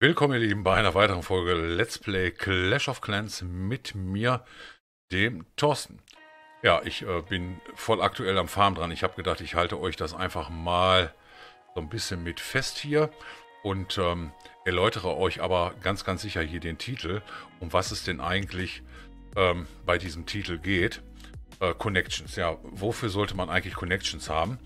Willkommen, ihr Lieben, bei einer weiteren Folge Let's Play Clash of Clans mit mir, dem Thorsten. Ja, ich äh, bin voll aktuell am Farm dran. Ich habe gedacht, ich halte euch das einfach mal so ein bisschen mit fest hier und ähm, erläutere euch aber ganz, ganz sicher hier den Titel, um was es denn eigentlich ähm, bei diesem Titel geht. Äh, Connections, ja, wofür sollte man eigentlich Connections haben?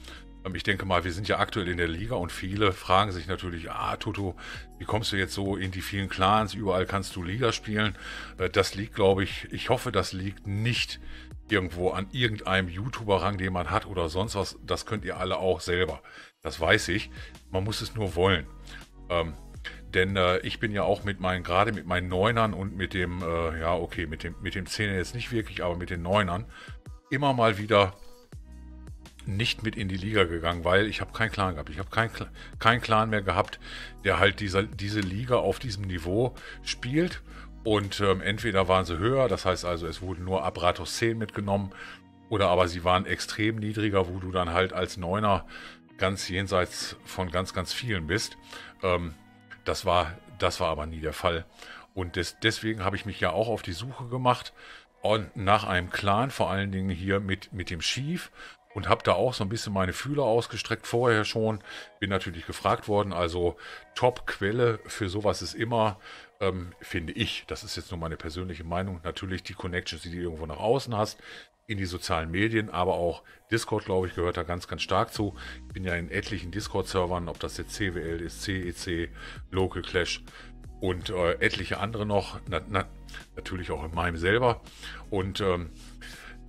Ähm, ich denke mal, wir sind ja aktuell in der Liga und viele fragen sich natürlich, ah, Toto, wie kommst du jetzt so in die vielen Clans? Überall kannst du Liga spielen. Äh, das liegt, glaube ich, ich hoffe, das liegt nicht irgendwo an irgendeinem YouTuber-Rang, den man hat oder sonst was. Das könnt ihr alle auch selber. Das weiß ich. Man muss es nur wollen. Ähm, denn äh, ich bin ja auch mit meinen, gerade mit meinen Neunern und mit dem, äh, ja, okay, mit dem, mit dem Zehner jetzt nicht wirklich, aber mit den Neunern immer mal wieder nicht mit in die Liga gegangen, weil ich habe keinen Clan gehabt. Ich habe keinen kein Clan mehr gehabt, der halt dieser, diese Liga auf diesem Niveau spielt. Und ähm, entweder waren sie höher, das heißt also, es wurden nur Abratos 10 mitgenommen, oder aber sie waren extrem niedriger, wo du dann halt als Neuner ganz jenseits von ganz, ganz vielen bist. Ähm, das, war, das war aber nie der Fall. Und des, deswegen habe ich mich ja auch auf die Suche gemacht und nach einem Clan, vor allen Dingen hier mit, mit dem Schief und habe da auch so ein bisschen meine Fühler ausgestreckt vorher schon. Bin natürlich gefragt worden. Also Top-Quelle für sowas ist immer, ähm, finde ich, das ist jetzt nur meine persönliche Meinung, natürlich die Connections, die du irgendwo nach außen hast, in die sozialen Medien, aber auch Discord, glaube ich, gehört da ganz, ganz stark zu. Ich bin ja in etlichen Discord-Servern, ob das jetzt CWL ist, CEC, Local Clash und äh, etliche andere noch, na, na, natürlich auch in meinem selber. Und ähm,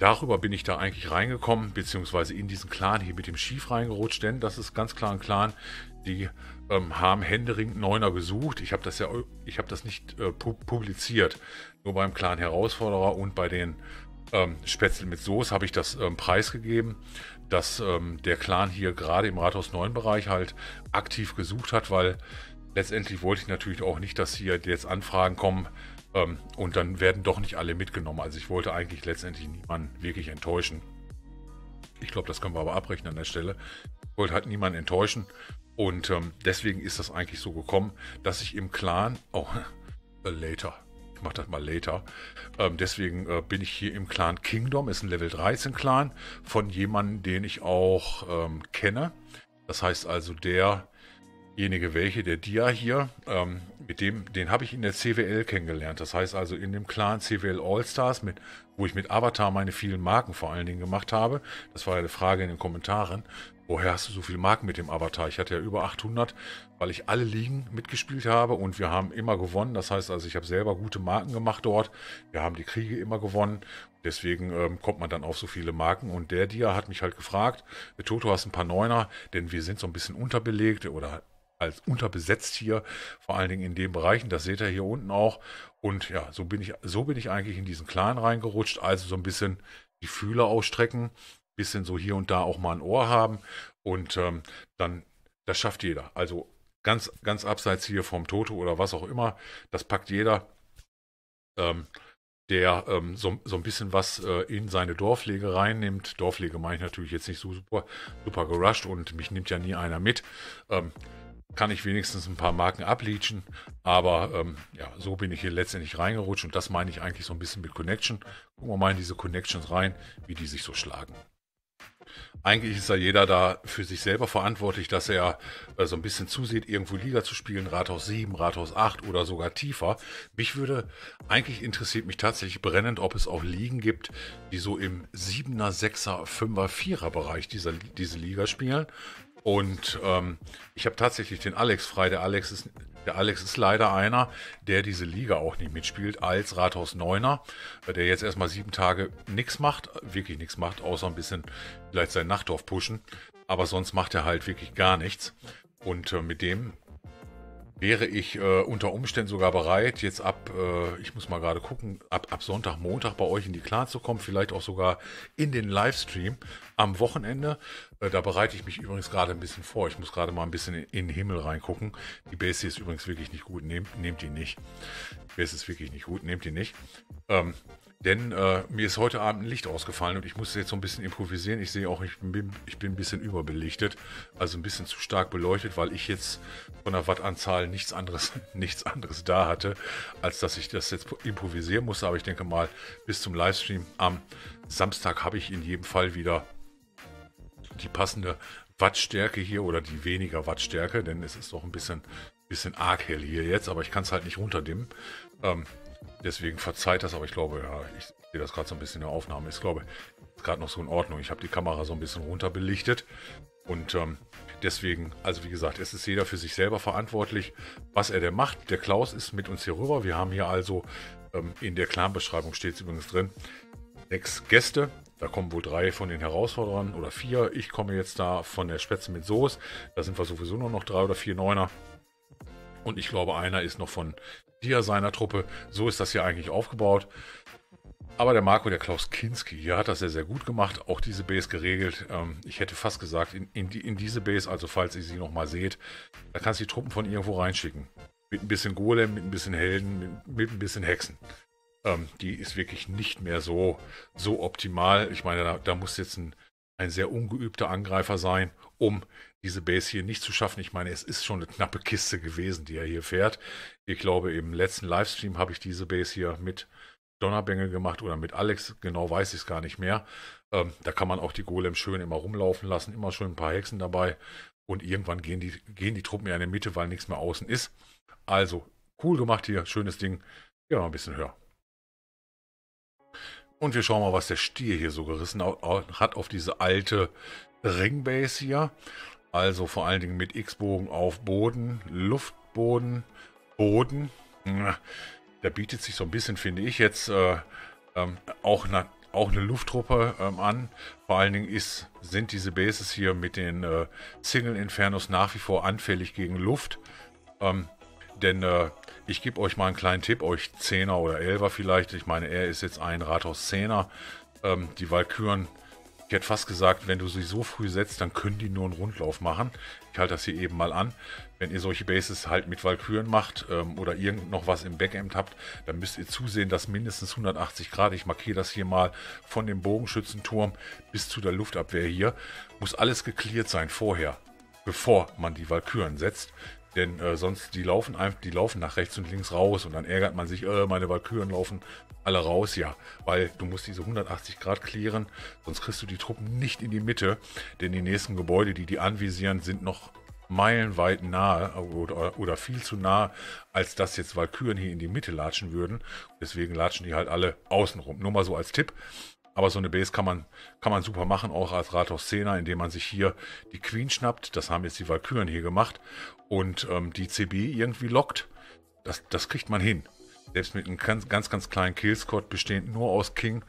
darüber bin ich da eigentlich reingekommen, beziehungsweise in diesen Clan hier mit dem Schief reingerutscht, denn das ist ganz klar ein Clan, die ähm, haben händeringend Neuner gesucht. Ich habe das ja, ich habe das nicht äh, publiziert, nur beim Clan Herausforderer und bei den ähm, Spätzle mit Soße habe ich das ähm, preisgegeben, dass ähm, der Clan hier gerade im Rathaus 9 Bereich halt aktiv gesucht hat, weil letztendlich wollte ich natürlich auch nicht, dass hier jetzt Anfragen kommen, ähm, und dann werden doch nicht alle mitgenommen. Also ich wollte eigentlich letztendlich niemanden wirklich enttäuschen. Ich glaube, das können wir aber abbrechen an der Stelle. Ich wollte halt niemanden enttäuschen. Und ähm, deswegen ist das eigentlich so gekommen, dass ich im Clan, oh, later, ich mache das mal later, ähm, deswegen äh, bin ich hier im Clan Kingdom, ist ein Level 13 Clan von jemandem, den ich auch ähm, kenne. Das heißt also, der derjenige welche, der Dia hier, ähm, mit dem, den habe ich in der CWL kennengelernt. Das heißt also in dem Clan CWL All-Stars, mit, wo ich mit Avatar meine vielen Marken vor allen Dingen gemacht habe. Das war ja eine Frage in den Kommentaren. Woher hast du so viele Marken mit dem Avatar? Ich hatte ja über 800, weil ich alle Ligen mitgespielt habe und wir haben immer gewonnen. Das heißt also, ich habe selber gute Marken gemacht dort. Wir haben die Kriege immer gewonnen. Deswegen ähm, kommt man dann auf so viele Marken. Und der Dia hat mich halt gefragt, Toto hast ein paar Neuner, denn wir sind so ein bisschen unterbelegt oder als unterbesetzt hier, vor allen Dingen in den Bereichen. Das seht ihr hier unten auch. Und ja, so bin ich, so bin ich eigentlich in diesen Clan reingerutscht. Also so ein bisschen die Fühler ausstrecken, bisschen so hier und da auch mal ein Ohr haben. Und ähm, dann, das schafft jeder. Also ganz, ganz abseits hier vom Toto oder was auch immer, das packt jeder. Ähm, der ähm, so, so ein bisschen was äh, in seine Dorfpflege reinnimmt. Dorfpflege meine ich natürlich jetzt nicht so super, super gerusht und mich nimmt ja nie einer mit. Ähm, kann ich wenigstens ein paar Marken ableachen. Aber ähm, ja, so bin ich hier letztendlich reingerutscht und das meine ich eigentlich so ein bisschen mit Connection. Gucken wir mal in diese Connections rein, wie die sich so schlagen. Eigentlich ist ja jeder da für sich selber verantwortlich, dass er äh, so ein bisschen zusieht, irgendwo Liga zu spielen, Rathaus 7, Rathaus 8 oder sogar tiefer. Mich würde, eigentlich interessiert mich tatsächlich brennend, ob es auch Ligen gibt, die so im 7er, 6er, 5er, 4er Bereich dieser, diese Liga spielen. Und ähm, ich habe tatsächlich den Alex frei. Der Alex, ist, der Alex ist leider einer, der diese Liga auch nicht mitspielt, als Rathaus Neuner, der jetzt erstmal sieben Tage nichts macht, wirklich nichts macht, außer ein bisschen vielleicht sein Nachtdorf pushen. Aber sonst macht er halt wirklich gar nichts. Und äh, mit dem wäre ich äh, unter Umständen sogar bereit, jetzt ab, äh, ich muss mal gerade gucken, ab, ab Sonntag, Montag bei euch in die Clan zu kommen, vielleicht auch sogar in den Livestream am Wochenende. Äh, da bereite ich mich übrigens gerade ein bisschen vor. Ich muss gerade mal ein bisschen in, in den Himmel reingucken. Die Base ist übrigens wirklich nicht gut. Nehmt, nehmt die nicht. Die Base ist wirklich nicht gut. Nehmt die nicht. Ähm, Denn äh, mir ist heute Abend ein Licht ausgefallen und ich musste jetzt so ein bisschen improvisieren. Ich sehe auch, ich bin, ich bin ein bisschen überbelichtet, also ein bisschen zu stark beleuchtet, weil ich jetzt von der Wattanzahl nichts anderes, nichts anderes da hatte, als dass ich das jetzt improvisieren musste. Aber ich denke mal, bis zum Livestream am Samstag habe ich in jedem Fall wieder die passende Wattstärke hier oder die weniger Wattstärke, denn es ist doch ein bisschen, bisschen arg hell hier jetzt, aber ich kann es halt nicht runterdimmen. Ähm, Deswegen verzeiht das, aber ich glaube, ja, ich sehe das gerade so ein bisschen in der Aufnahme. Ich glaube, gerade noch so in Ordnung. Ich habe die Kamera so ein bisschen runterbelichtet. Und ähm, deswegen, also wie gesagt, es ist jeder für sich selber verantwortlich, was er denn macht. Der Klaus ist mit uns hier rüber. Wir haben hier also, ähm, in der Clan-Beschreibung steht es übrigens drin, sechs Gäste. Da kommen wohl drei von den Herausforderern oder vier. Ich komme jetzt da von der Spätze mit Soße. Da sind wir sowieso nur noch drei oder vier Neuner. Und ich glaube, einer ist noch von Dia seiner Truppe. So ist das hier eigentlich aufgebaut. Aber der Marco, der Klaus Kinski, hier hat das sehr, sehr gut gemacht. Auch diese Base geregelt. Ähm, ich hätte fast gesagt, in, in, die, in diese Base, also falls ihr sie nochmal seht, da kannst du die Truppen von irgendwo reinschicken. Mit ein bisschen Golem, mit ein bisschen Helden, mit, mit ein bisschen Hexen. Ähm, die ist wirklich nicht mehr so, so optimal. Ich meine, da, da muss jetzt ein, ein sehr ungeübter Angreifer sein, um diese Base hier nicht zu schaffen. Ich meine, es ist schon eine knappe Kiste gewesen, die er hier fährt. Ich glaube, im letzten Livestream habe ich diese Base hier mit Donnerbengel gemacht oder mit Alex, genau weiß ich es gar nicht mehr. Ähm, da kann man auch die Golem schön immer rumlaufen lassen, immer schön ein paar Hexen dabei. Und irgendwann gehen die, gehen die Truppen ja in der Mitte, weil nichts mehr außen ist. Also, cool gemacht hier, schönes Ding. Ja, mal ein bisschen höher. Und wir schauen mal, was der Stier hier so gerissen hat auf diese alte Ringbase hier. Also vor allen Dingen mit X-Bogen auf Boden, Luftboden, Boden. Da bietet sich so ein bisschen, finde ich, jetzt äh, ähm, auch, na, auch eine Lufttruppe ähm, an. Vor allen Dingen ist, sind diese Bases hier mit den äh, Single Infernos nach wie vor anfällig gegen Luft. Ähm, denn äh, ich gebe euch mal einen kleinen Tipp, euch 10er oder 11er vielleicht. Ich meine, er ist jetzt ein Rathaus 10er. Ähm, die Valkyren ich hätte fast gesagt, wenn du sie so früh setzt, dann können die nur einen Rundlauf machen. Ich halte das hier eben mal an. Wenn ihr solche Bases halt mit Valkyren macht ähm, oder irgend noch was im Backend habt, dann müsst ihr zusehen, dass mindestens 180 Grad, ich markiere das hier mal von dem Bogenschützenturm bis zu der Luftabwehr hier, muss alles geklärt sein vorher, bevor man die Valkyren setzt. Denn äh, sonst, die laufen einfach, die laufen nach rechts und links raus und dann ärgert man sich, äh, meine Valkyren laufen alle raus, ja. Weil du musst diese 180 Grad klären, sonst kriegst du die Truppen nicht in die Mitte. Denn die nächsten Gebäude, die die anvisieren, sind noch meilenweit nahe oder, oder viel zu nah, als dass jetzt Valkyren hier in die Mitte latschen würden. Deswegen latschen die halt alle außenrum. Nur mal so als Tipp. Aber so eine Base kann man, kann man super machen, auch als Rathaus 10er, indem man sich hier die Queen schnappt. Das haben jetzt die Valkyren hier gemacht. Und ähm, die CB irgendwie lockt. Das, das kriegt man hin. Selbst mit einem ganz, ganz, ganz kleinen Killscott bestehend nur aus King,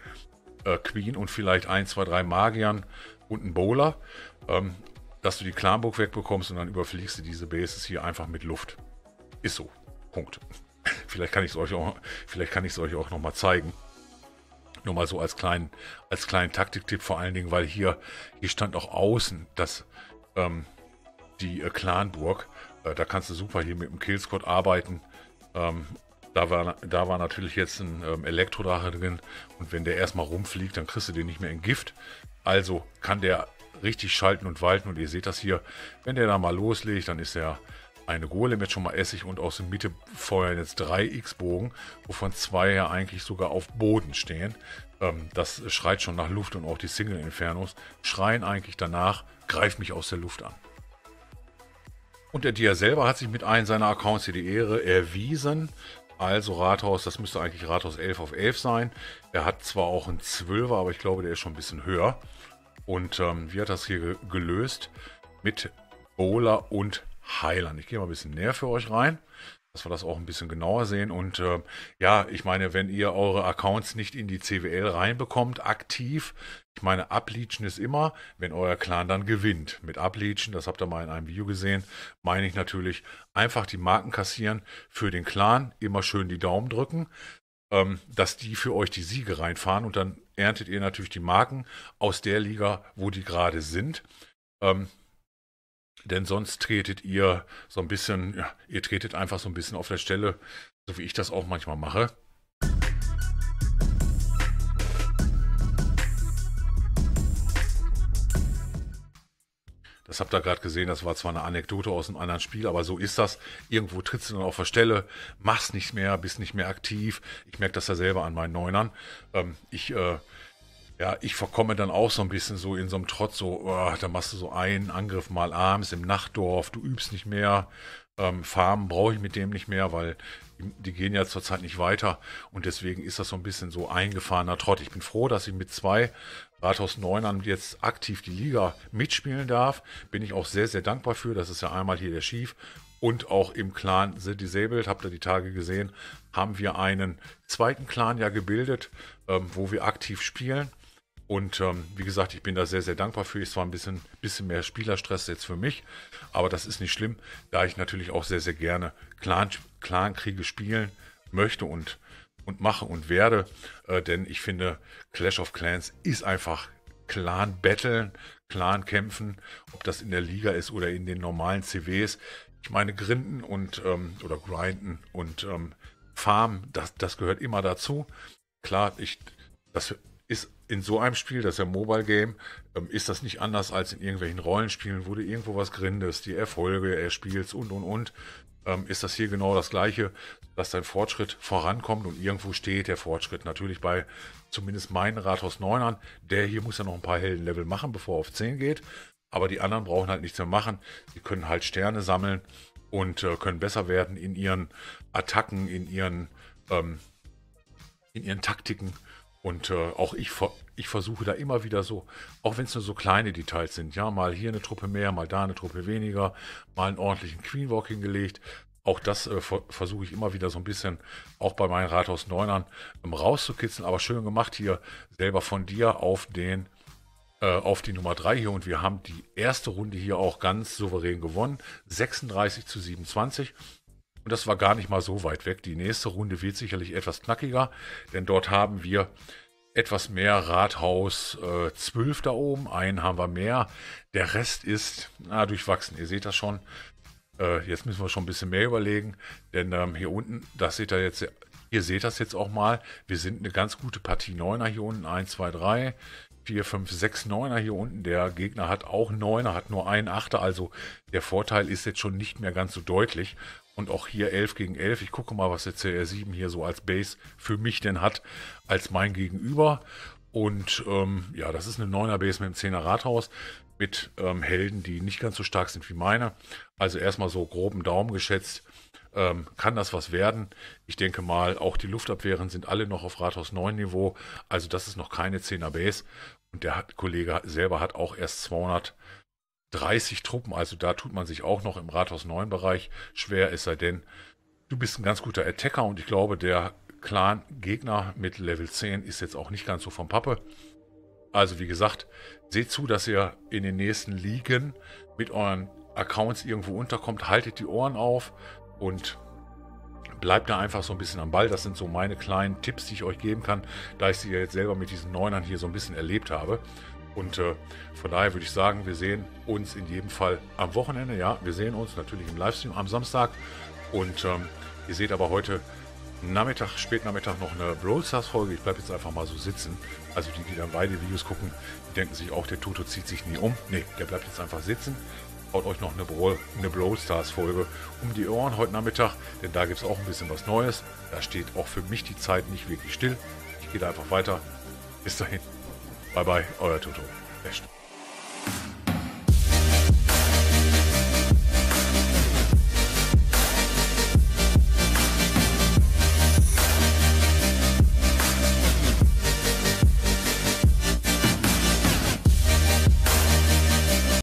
äh, Queen und vielleicht ein, zwei, drei Magiern und einen Bowler. Ähm, dass du die Clanburg wegbekommst und dann überfliegst du diese Bases hier einfach mit Luft. Ist so. Punkt. Vielleicht kann ich es euch auch, vielleicht kann ich es euch auch noch mal zeigen. Nur mal so als kleinen, als kleinen Taktiktipp vor allen Dingen, weil hier, hier stand auch außen, dass ähm, die äh, Clanburg, äh, da kannst du super hier mit dem Killsquad arbeiten. Ähm, da war, da war natürlich jetzt ein ähm, Elektrodrache drin und wenn der erstmal rumfliegt, dann kriegst du den nicht mehr in Gift. Also kann der richtig schalten und walten und ihr seht das hier, wenn der da mal loslegt, dann ist er eine Golem jetzt schon mal Essig und aus der Mitte feuern jetzt drei X-Bogen, wovon zwei ja eigentlich sogar auf Boden stehen. Ähm, das schreit schon nach Luft und auch die Single Infernos schreien eigentlich danach, greif mich aus der Luft an. Und der Dia selber hat sich mit einem seiner Accounts hier die Ehre erwiesen. Also Rathaus, das müsste eigentlich Rathaus 11 auf 11 sein. Er hat zwar auch einen 12er, aber ich glaube, der ist schon ein bisschen höher. Und ähm, wie hat das hier gelöst? Mit Bowler und Heilern. Ich gehe mal ein bisschen näher für euch rein, dass wir das auch ein bisschen genauer sehen. Und äh, ja, ich meine, wenn ihr eure Accounts nicht in die CWL reinbekommt, aktiv, ich meine, Ableachen ist immer, wenn euer Clan dann gewinnt. Mit Ableachen, das habt ihr mal in einem Video gesehen, meine ich natürlich einfach die Marken kassieren für den Clan, immer schön die Daumen drücken, ähm, dass die für euch die Siege reinfahren und dann erntet ihr natürlich die Marken aus der Liga, wo die gerade sind. Ähm, denn sonst tretet ihr so ein bisschen, ja, ihr tretet einfach so ein bisschen auf der Stelle, so wie ich das auch manchmal mache. Das habt ihr gerade gesehen, das war zwar eine Anekdote aus einem anderen Spiel, aber so ist das. Irgendwo trittst du dann auf der Stelle, machst nichts mehr, bist nicht mehr aktiv. Ich merke das ja selber an meinen Neunern. Ähm, ich äh, ja, ich verkomme dann auch so ein bisschen so in so einem Trotz, so, oh, da machst du so einen Angriff mal abends im Nachtdorf, du übst nicht mehr. Ähm, Farmen brauche ich mit dem nicht mehr, weil die, die, gehen ja zurzeit nicht weiter und deswegen ist das so ein bisschen so eingefahrener Trott. Ich bin froh, dass ich mit zwei Rathaus 9 jetzt aktiv die Liga mitspielen darf. Bin ich auch sehr, sehr dankbar für. Das ist ja einmal hier der Schief und auch im Clan The Disabled, habt ihr die Tage gesehen, haben wir einen zweiten Clan ja gebildet, ähm, wo wir aktiv spielen. Und ähm, wie gesagt, ich bin da sehr, sehr dankbar für. Ist zwar ein bisschen, bisschen mehr Spielerstress jetzt für mich, aber das ist nicht schlimm, da ich natürlich auch sehr, sehr gerne Clan, Clan-Kriege spielen möchte und, und mache und werde. Äh, denn ich finde, Clash of Clans ist einfach Clan-Battlen, Clan-Kämpfen, ob das in der Liga ist oder in den normalen CWs. Ich meine, Grinden und ähm, oder Grinden und ähm, Farm, das, das gehört immer dazu. Klar, ich, das ist in so einem Spiel, das ist ja Mobile Game, ähm, ist das nicht anders als in irgendwelchen Rollenspielen, wo du irgendwo was grindest, die Erfolge erspielst und und und. Ähm, ist das hier genau das gleiche, dass dein Fortschritt vorankommt und irgendwo steht der Fortschritt. Natürlich bei zumindest meinen Rathaus 9ern, der hier muss ja noch ein paar Heldenlevel machen, bevor er auf 10 geht. Aber die anderen brauchen halt nichts mehr machen. Sie können halt Sterne sammeln und äh, können besser werden in ihren Attacken, in ihren, ähm, in ihren Taktiken und äh, auch ich, ich versuche da immer wieder so, auch wenn es nur so kleine Details sind, ja, mal hier eine Truppe mehr, mal da eine Truppe weniger, mal einen ordentlichen Queenwalk hingelegt. Auch das äh, versuche ich immer wieder so ein bisschen, auch bei meinen Rathaus Neunern, ähm, rauszukitzeln. Aber schön gemacht hier selber von dir auf den äh, auf die Nummer 3 hier und wir haben die erste Runde hier auch ganz souverän gewonnen. 36 zu 27. Und das war gar nicht mal so weit weg. Die nächste Runde wird sicherlich etwas knackiger, denn dort haben wir etwas mehr Rathaus äh, 12 da oben. Einen haben wir mehr. Der Rest ist na, durchwachsen. Ihr seht das schon. Äh, jetzt müssen wir schon ein bisschen mehr überlegen, denn ähm, hier unten, das seht ihr jetzt, ihr seht das jetzt auch mal. Wir sind eine ganz gute Partie Neuner hier unten. 1, 2, 3, 4, 5, 6 Neuner hier unten. Der Gegner hat auch Neuner, hat nur einen Achter. Also der Vorteil ist jetzt schon nicht mehr ganz so deutlich. Und auch hier 11 gegen 11. Ich gucke mal, was der CR7 hier so als Base für mich denn hat, als mein Gegenüber. Und ähm, ja, das ist eine 9er Base mit einem 10er Rathaus mit ähm, Helden, die nicht ganz so stark sind wie meine. Also erstmal so groben Daumen geschätzt. Ähm, kann das was werden? Ich denke mal, auch die Luftabwehren sind alle noch auf Rathaus 9 Niveau. Also das ist noch keine 10er Base. Und der hat, Kollege selber hat auch erst 200 30 Truppen, also da tut man sich auch noch im Rathaus 9 Bereich schwer, es sei denn, du bist ein ganz guter Attacker und ich glaube, der Clan-Gegner mit Level 10 ist jetzt auch nicht ganz so vom Pappe. Also wie gesagt, seht zu, dass ihr in den nächsten Ligen mit euren Accounts irgendwo unterkommt, haltet die Ohren auf und bleibt da einfach so ein bisschen am Ball. Das sind so meine kleinen Tipps, die ich euch geben kann, da ich sie ja jetzt selber mit diesen Neunern hier so ein bisschen erlebt habe. Und äh, von daher würde ich sagen, wir sehen uns in jedem Fall am Wochenende. Ja, wir sehen uns natürlich im Livestream am Samstag. Und ähm, ihr seht aber heute Nachmittag, Spätnachmittag noch eine Brawl Stars Folge. Ich bleibe jetzt einfach mal so sitzen. Also die, die dann beide Videos gucken, die denken sich auch, der Tuto zieht sich nie um. Ne, der bleibt jetzt einfach sitzen. Haut euch noch eine Brawl, eine Brawl Stars Folge um die Ohren heute Nachmittag, denn da gibt es auch ein bisschen was Neues. Da steht auch für mich die Zeit nicht wirklich still. Ich gehe da einfach weiter. Bis dahin. Bye bye, euer Toto. Best.